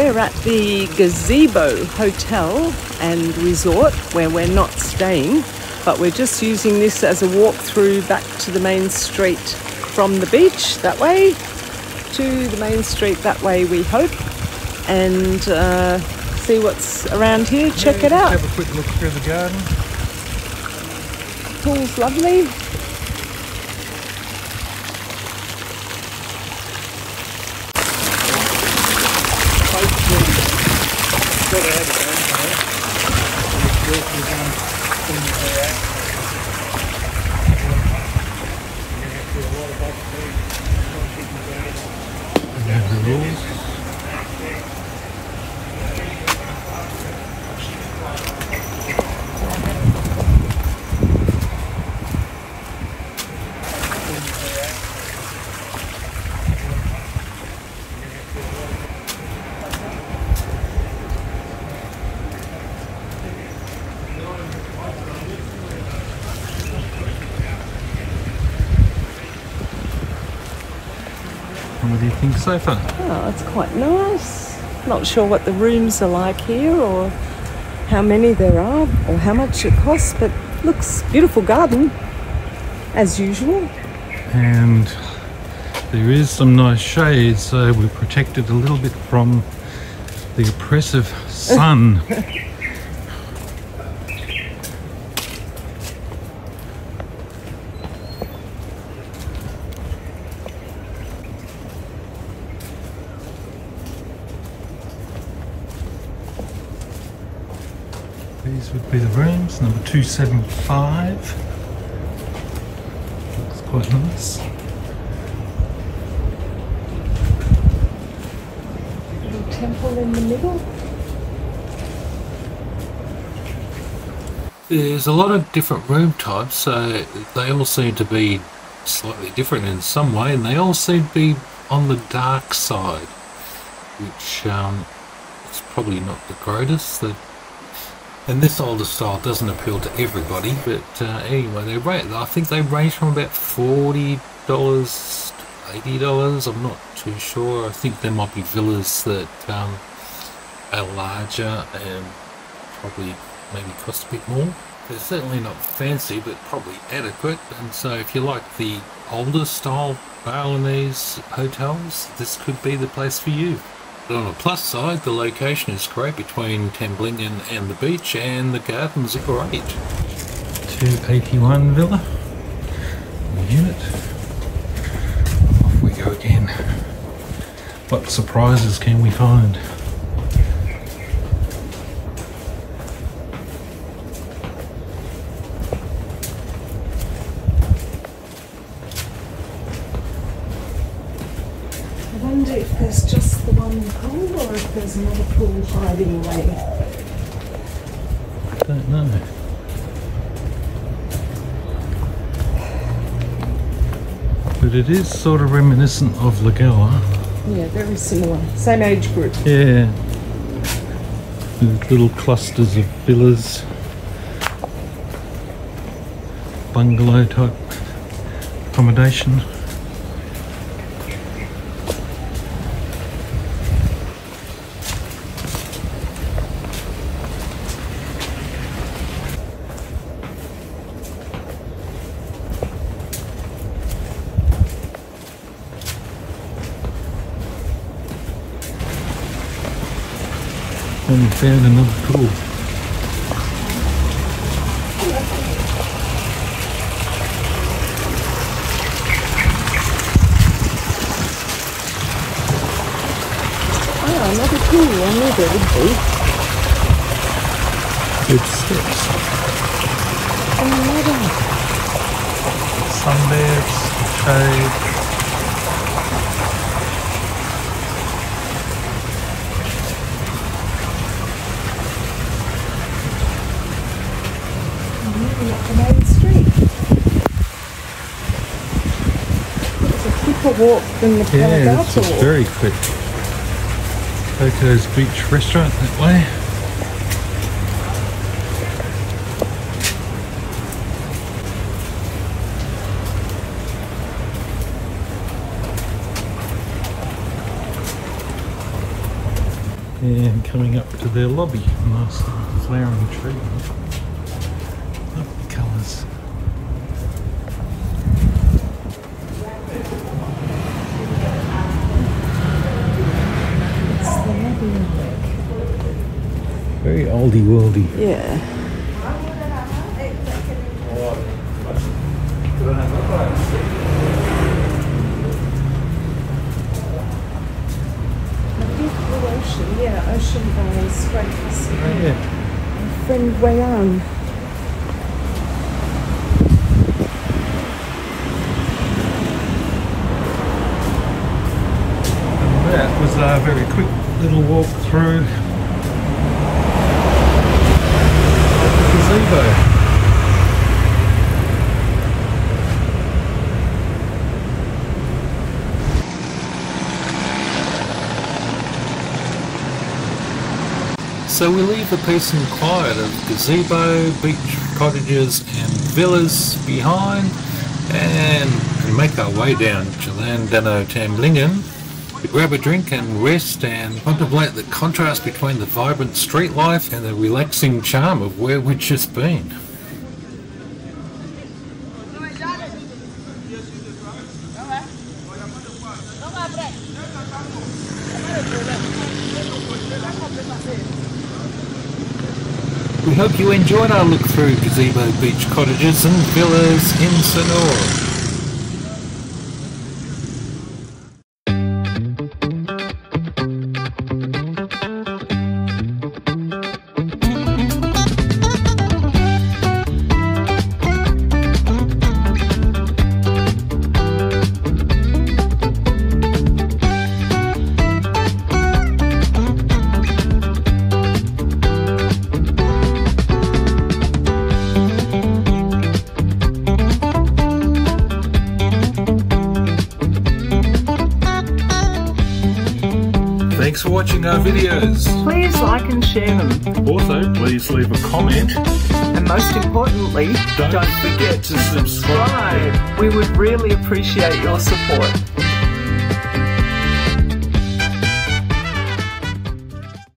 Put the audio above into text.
We're at the Gazebo Hotel and Resort where we're not staying, but we're just using this as a walkthrough back to the main street from the beach that way to the main street that way, we hope, and uh, see what's around here. Check it out. Have a quick look through the garden. Pool's lovely. The rules. What do you think so far? Oh, it's quite nice. Not sure what the rooms are like here or how many there are or how much it costs, but looks beautiful garden as usual. And there is some nice shade, so we're protected a little bit from the oppressive sun. These would be the rooms, number 275. Looks quite nice. Little temple in the middle. There's a lot of different room types, so they all seem to be slightly different in some way, and they all seem to be on the dark side, which um, is probably not the greatest. The, and this older style doesn't appeal to everybody, but uh, anyway, they rate. I think they range from about forty dollars eighty dollars. I'm not too sure. I think there might be villas that um, are larger and probably maybe cost a bit more. They're certainly not fancy, but probably adequate. And so, if you like the older style Balinese hotels, this could be the place for you. But on the plus side, the location is great between Tamblingan and the beach, and the gardens are great. 281 villa unit. Off we go again. What surprises can we find? I wonder if there's one pool or if there's another pool hiding away. Don't know. But it is sort of reminiscent of Lagoa. Yeah, very similar. Same age group. Yeah. With little clusters of villas, bungalow type accommodation. And we found another pool. Ah, another pool. I knew there would be. Good steps. Another. Sunbeds, shade. Moving up the main street. It's a quicker walk than the Yeah, is very quick. Coco's Beach Restaurant that way. And coming up to their lobby, nice flowering tree. Lovely colours. Very oldie worldy. Yeah. Ocean, yeah, Ocean Valley Straits. Oh, yeah. Friend Wayan. That was a very quick little walk through gazebo. So we leave the peace and quiet of gazebo, beach cottages and villas behind and we make our way down Jalan Danau Tamblingan to grab a drink and rest and contemplate the contrast between the vibrant street life and the relaxing charm of where we've just been. We hope you enjoyed our look through gazebo beach cottages and villas in Sanur. Watching our videos. Please like and share them. Also, please leave a comment. And most importantly, Don't don't forget to subscribe. We would really appreciate your support.